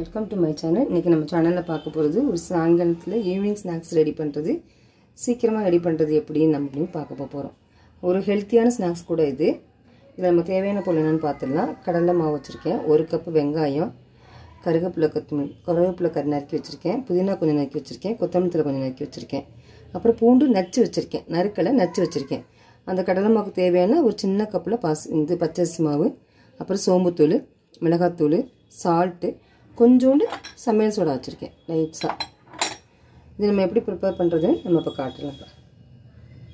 Welcome to my channel இன்றைக்கி நம்ம சேனலில் பார்க்க போகிறது ஒரு சாயங்காலத்தில் ஈவினிங் ஸ்நாக்ஸ் ரெடி பண்ணுறது சீக்கிரமாக ரெடி பண்ணுறது எப்படின்னு நம்ம அப்படின்னு பார்க்க போகிறோம் ஒரு ஹெல்த்தியான ஸ்நாக்ஸ் கூட இது. இதில் நம்ம தேவையான பொருள் என்னென்னு பார்த்துடலாம். கடலை மாவு வச்சுருக்கேன். ஒரு கப்பு வெங்காயம் கருவேப்பிலை கொத்தமல்லி கருவேப்பிலை கறி நறுக்கி வச்சுருக்கேன். புதினா கொஞ்சம் நறுக்கி வச்சுருக்கேன். கொத்தமல்லி கொஞ்சம் நறுக்கி வச்சுருக்கேன். அப்புறம் பூண்டு நச்சு வச்சுருக்கேன். நறுக்கலை நச்சு வச்சுருக்கேன். அந்த கடலை மாவுக்கு தேவையான ஒரு சின்ன கப்பில் பாஸ் இது பச்சரிசி மாவு அப்புறம் சோம்புத்தூள் மிளகாத்தூள் சால்ட்டு கொஞ்சோண்டு சமையல் சோடா வச்சுருக்கேன் லைட்ஸாக இது நம்ம எப்படி ப்ரிப்பேர் பண்ணுறதுன்னு நம்ம இப்போ காட்டலாம்.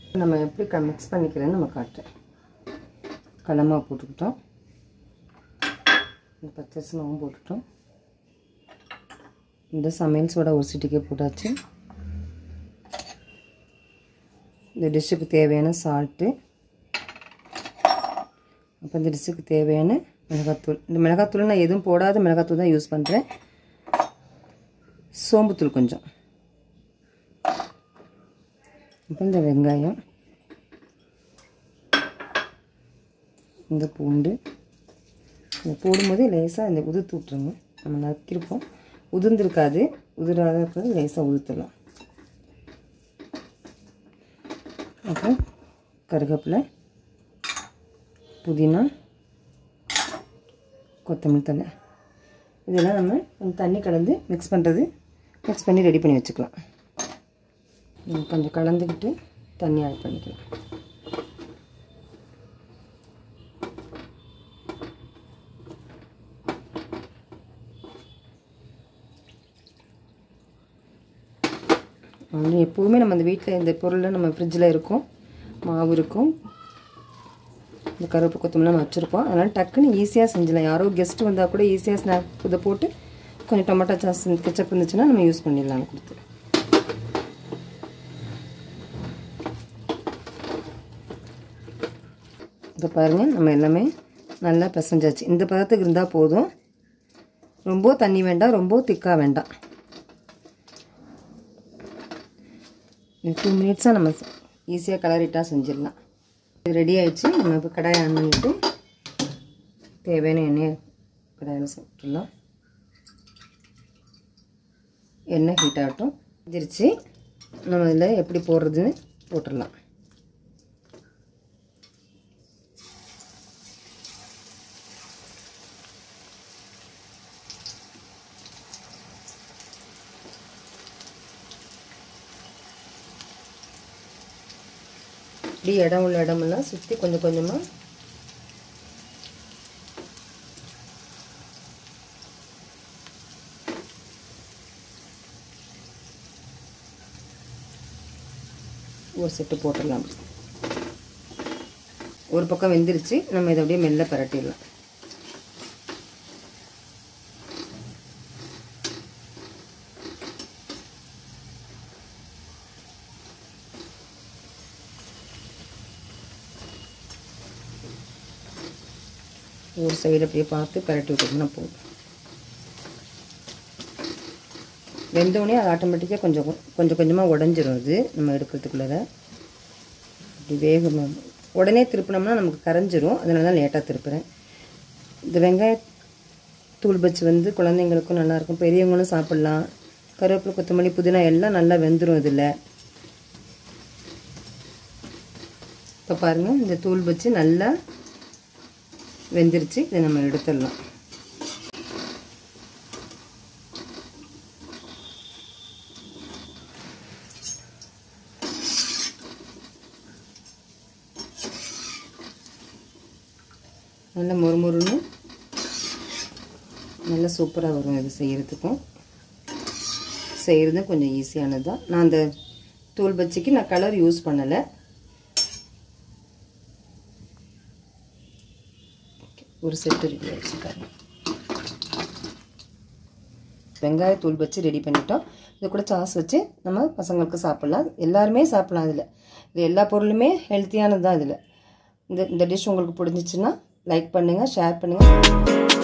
இப்போ நம்ம எப்படி க மிக்ஸ் பண்ணிக்கிறேன்னு நம்ம காட்டுறேன். கடமாக போட்டுக்கிட்டோம். இந்த பச்சரிசி மாவும் போட்டுட்டோம் இந்த சமையல் சோடா ஒரு சிட்டிக்கே போட்டாச்சு. இந்த டிஷ்ஷுக்கு தேவையான சால்ட்டு அப்போ இந்த டிஷ்ஷுக்கு தேவையான மிளகாத்தூள். இந்த மிளகாத்தூள் நான் எதுவும் போடாத மிளகாத்தூள் தான் யூஸ் பண்ணுறேன் சோம்புத்தூள் கொஞ்சம். இப்போ இந்த வெங்காயம். இந்த பூண்டு. இந்த போடும்போது லேசாக இந்த உதுத்து விட்ருங்க நம்ம நக்கிருப்போம் உதிர்ந்துருக்காது. உதிராத இருக்கிறது லேசாக உதுத்துடலாம் அப்புறம் கருவேப்பிலை புதினா கொத்தமல்லி தலை இதெல்லாம் நம்ம கொஞ்சம் தண்ணி கலந்து மிக்ஸ் பண்ணுறது மிக்ஸ் பண்ணி ரெடி பண்ணி வச்சுக்கலாம். கொஞ்சம் கலந்துக்கிட்டு தண்ணி ஆட் பண்ணிக்கலாம். எப்போவுமே நம்ம அந்த வீட்டில் இந்த பொருளில் நம்ம ஃப்ரிட்ஜில் இருக்கும். மாவு இருக்கும். இந்த கருப்பு கொத்தமல்லாம் வச்சுருப்போம். அதனால் டக்குன்னு ஈஸியாக செஞ்சிடலாம். யாரோ கெஸ்ட் வந்தால் கூட ஈஸியாக ஸ்நாக் இதை போட்டு கொஞ்சம் டொமேட்டோ சாஸ் கெச்சப் இருந்துச்சுன்னா நம்ம யூஸ் பண்ணிடலாம் கொடுத்து. இதை பாருங்கள் நம்ம எல்லாமே நல்லா பிசைஞ்சாச்சு. இந்த பதத்துக்கு இருந்தால் போதும். ரொம்ப தண்ணி வேண்டாம் ரொம்ப திக்காக வேண்டாம். டூ மினிட்ஸாக நம்ம ஈஸியாக கலரிட்டாக செஞ்சிடலாம். ரெடி ஆகிடுச்சு நம்ம இப்போ கடாயை ஆன் பண்ணிவிட்டு தேவையான எண்ணெயை கடாயில் சாப்பிட்றலாம் எண்ணெய் ஹீட் ஆகட்டும். எதிர்த்து நம்ம இதில் எப்படி போடுறதுன்னு போட்டுடலாம். இப்படி இடம் உள்ள இடமெல்லாம் சுற்றி கொஞ்சம் கொஞ்சமாக ஒரு செட்டு போட்டுடலாம். ஒரு பக்கம் வெந்துருச்சு. நம்ம இதை அப்படியே மெல்ல பரட்டிடலாம். ஒரு சைடு அப்படியே பார்த்து பரட்டி விட்டோம்னா போதும் வெந்தோடனே அது ஆட்டோமேட்டிக்காக கொஞ்சம் கொஞ்சம் கொஞ்சமாக உடஞ்சிரும் அது நம்ம எடுக்கிறதுக்குள்ளே அப்படி வேகமாக உடனே திருப்பினோம்னா நமக்கு கரைஞ்சிரும். அதனால தான் லேட்டாக திருப்புறேன். இந்த வெங்காய தூள் பச்சு வந்து குழந்தைங்களுக்கும் நல்லாயிருக்கும் பெரியவங்களும் சாப்பிட்லாம். கருவேப்பிலை கொத்தமல்லி புதினா எல்லாம் நல்லா வெந்துடும் இதில். இப்போ பாருங்கள் இந்த தூள் பச்சு நல்லா வெந்துருச்சு. இதை நம்ம எடுத்துடலாம். நல்ல மொறுமொறுன்னு நல்லா சூப்பராக வரும் இது செய்கிறதுக்கும் செய்கிறதும் கொஞ்சம் ஈஸியானது தான் நான் அந்த தூள் பச்சிக்கு நான் கலர் யூஸ் பண்ணலை. ஒரு செட்டு ரெடி ஆகிடுச்சு வெங்காயத்தூள் வச்சு ரெடி பண்ணிட்டோம். இது கூட சாஸ் வச்சு நம்ம பசங்களுக்கு சாப்பிட்லாம். எல்லாருமே சாப்பிட்லாம் இதில். இது எல்லா பொருளுமே ஹெல்த்தியானது தான் இதில். இந்த இந்த டிஷ் உங்களுக்கு பிடிச்சிச்சின்னா லைக் பண்ணுங்கள் ஷேர் பண்ணுங்கள்